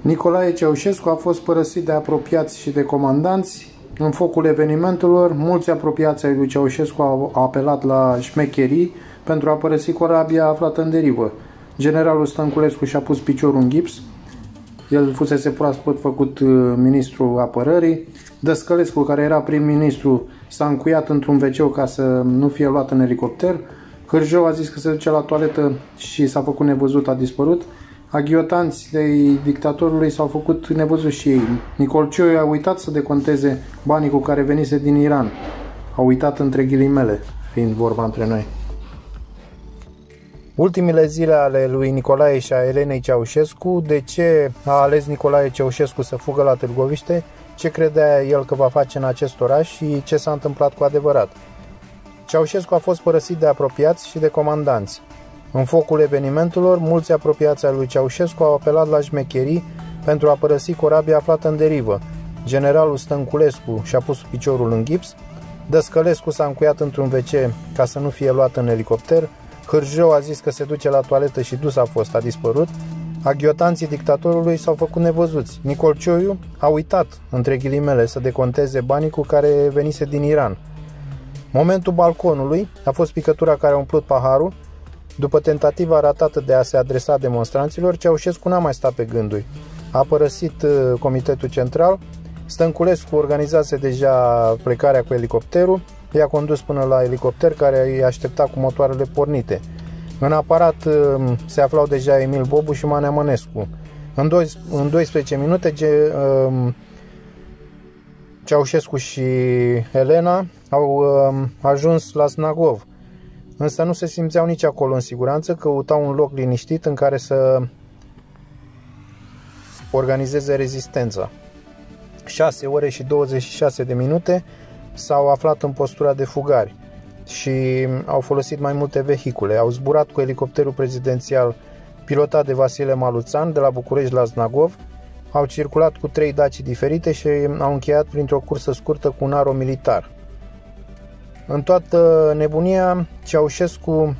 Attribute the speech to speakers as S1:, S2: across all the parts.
S1: Nicolae Ceaușescu a fost părăsit de apropiați și de comandanți. În focul evenimentelor, mulți apropiați ai lui Ceaușescu au apelat la șmecherii pentru a părăsi corabia aflată în derivă. Generalul Stănculescu și-a pus piciorul în gips, el fusese proaspăt făcut uh, ministru apărării. Dăscălescu, care era prim-ministru, s-a încuiat într-un wc ca să nu fie luat în elicopter. Hârjău a zis că se duce la toaletă și s-a făcut nevăzut, a dispărut. Aghiotanți de dictatorului s-au făcut nevăzut și ei. Nicol Cioiu a uitat să deconteze banii cu care venise din Iran. A uitat între ghilimele, fiind vorba între noi. Ultimile zile ale lui Nicolae și a Elenei Ceaușescu, de ce a ales Nicolae Ceaușescu să fugă la Târgoviște, ce credea el că va face în acest oraș și ce s-a întâmplat cu adevărat. Ceaușescu a fost părăsit de apropiați și de comandanți. În focul evenimentelor, mulți apropiați ai lui Ceaușescu au apelat la șmecherii pentru a părăsi corabia aflată în derivă. Generalul Stănculescu și-a pus piciorul în gips, Dăscălescu s-a încuiat într-un WC ca să nu fie luat în elicopter, Hârjău a zis că se duce la toaletă și dus a fost, a dispărut. Aghiotanții dictatorului s-au făcut nevăzuți. Nicol Cioiu a uitat, între ghilimele, să deconteze banii cu care venise din Iran. Momentul balconului a fost picătura care a umplut paharul. După tentativa ratată de a se adresa demonstranților, Ceaușescu n-a mai stat pe gânduri. A părăsit uh, Comitetul Central, Stănculescu organizase deja plecarea cu elicopterul, I-a condus până la elicopter care îi aștepta cu motoarele pornite. În aparat um, se aflau deja Emil Bobu și Manea Mănescu. În, doi, în 12 minute ge, um, Ceaușescu și Elena au um, ajuns la Snagov. Însă nu se simțeau nici acolo în siguranță, căutau un loc liniștit în care să organizeze rezistența. 6 ore și 26 de minute s-au aflat în postura de fugari și au folosit mai multe vehicule. Au zburat cu elicopterul prezidențial pilotat de Vasile Maluțan de la București la Znagov, au circulat cu trei daci diferite și au încheiat printr-o cursă scurtă cu un aro militar. În toată nebunia, Ceaușescu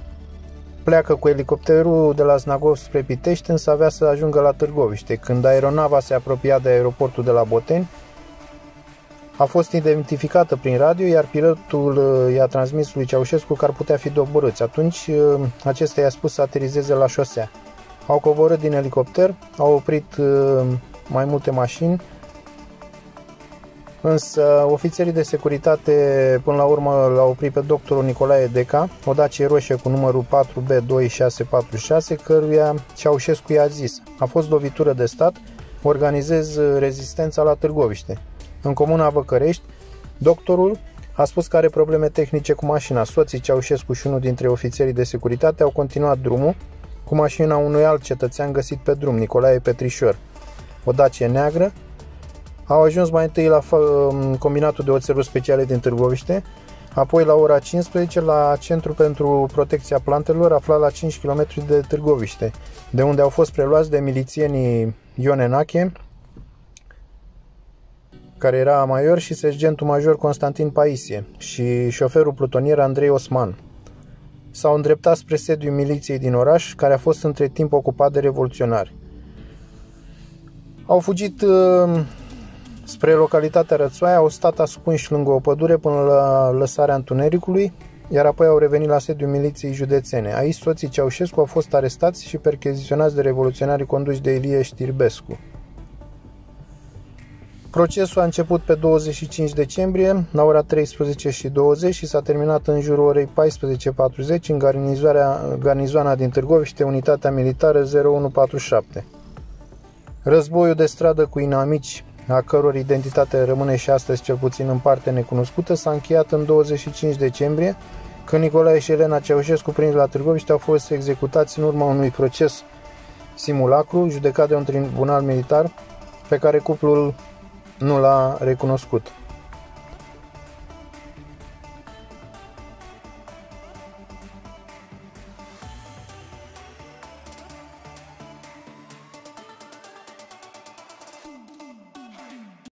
S1: pleacă cu elicopterul de la Znagov spre Pitești, însă avea să ajungă la Târgoviște. Când aeronava se apropia de aeroportul de la Boteni, a fost identificată prin radio, iar pilotul uh, i-a transmis lui Ceaușescu că ar putea fi doborâți. Atunci uh, acesta i-a spus să aterizeze la șosea. Au coborât din elicopter, au oprit uh, mai multe mașini, însă ofițerii de securitate până la urmă l-au oprit pe doctorul Nicolae Deca, o dacie roșie cu numărul 4B2646, căruia Ceaușescu i-a zis a fost lovitură de stat, organizez rezistența la Târgoviște. În comuna Văcărești, doctorul a spus că are probleme tehnice cu mașina. Soții Ceaușescu și unul dintre ofițerii de securitate au continuat drumul cu mașina unui alt cetățean găsit pe drum, Nicolae Petrișor. O dacie neagră. Au ajuns mai întâi la combinatul de oțeluri speciale din Târgoviște, apoi la ora 15 la Centru pentru Protecția Plantelor, aflat la 5 km de Târgoviște, de unde au fost preluați de milițienii Ione Nache, care era major, și sergentul major Constantin Paisie și șoferul plutonier Andrei Osman. S-au îndreptat spre sediul miliției din oraș, care a fost între timp ocupat de revoluționari. Au fugit uh, spre localitatea Rățoaia, au stat ascunși lângă o pădure până la lăsarea întunericului, iar apoi au revenit la sediul miliției județene. Aici soții Ceaușescu au fost arestați și percheziționați de revoluționarii conduși de Ilie Știrbescu. Procesul a început pe 25 decembrie, la ora 13 și 20 și s-a terminat în jurul orei 14.40 în garnizoana din Târgoviște, unitatea militară 0147. Războiul de stradă cu inamici, a căror identitate rămâne și astăzi cel puțin în parte necunoscută, s-a încheiat în 25 decembrie, când Nicolae și Elena Ceaușescu, prins la Târgoviște, au fost executați în urma unui proces simulacru, judecat de un tribunal militar, pe care cuplul nu l-a recunoscut.